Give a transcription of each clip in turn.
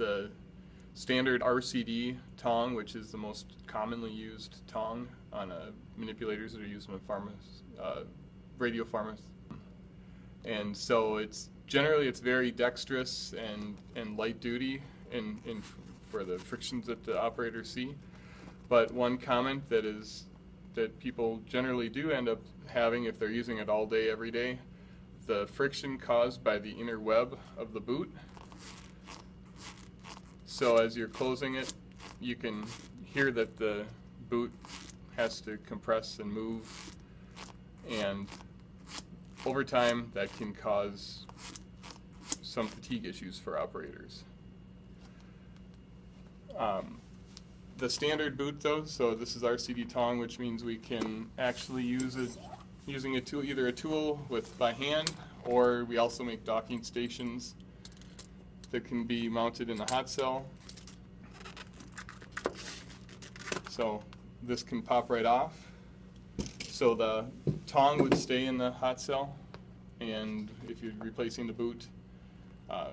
the standard RCD tong, which is the most commonly used tong on uh, manipulators that are used in pharma, uh, radio pharma. And so it's generally it's very dexterous and, and light duty in, in for the frictions that the operators see. But one comment that is that people generally do end up having if they're using it all day every day, the friction caused by the inner web of the boot. So as you're closing it, you can hear that the boot has to compress and move and over time that can cause some fatigue issues for operators. Um, the standard boot though, so this is RCD tong, which means we can actually use it using a tool, either a tool with by hand, or we also make docking stations that can be mounted in the hot cell. So this can pop right off. So the tong would stay in the hot cell, and if you're replacing the boot, uh,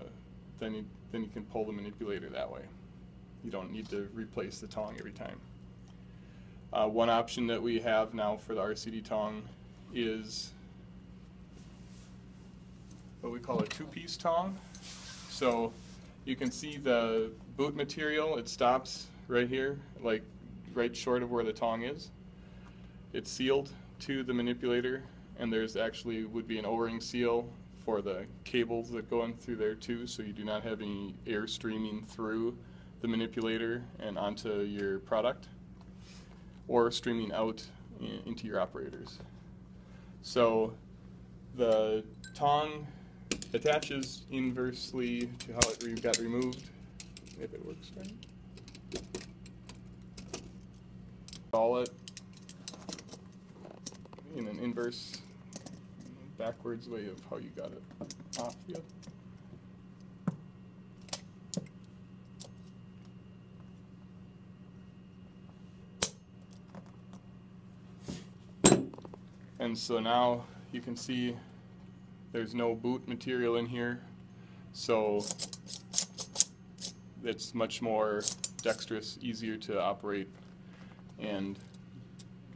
then you, then you can pull the manipulator that way. You don't need to replace the tong every time. Uh, one option that we have now for the RCD tong is what we call a two-piece tong. So you can see the boot material, it stops right here, like right short of where the tong is. It's sealed to the manipulator and there's actually would be an O-ring seal for the cables that go in through there too so you do not have any air streaming through the manipulator and onto your product or streaming out into your operators. So the tong attaches inversely to how it got removed, if it works right. Install it in an inverse, backwards way of how you got it off yet. And so now you can see there's no boot material in here. So it's much more dexterous, easier to operate, and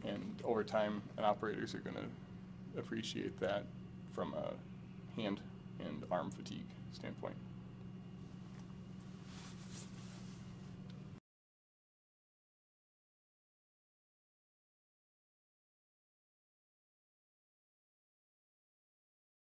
and over time, operators are going to appreciate that from a hand and arm fatigue standpoint.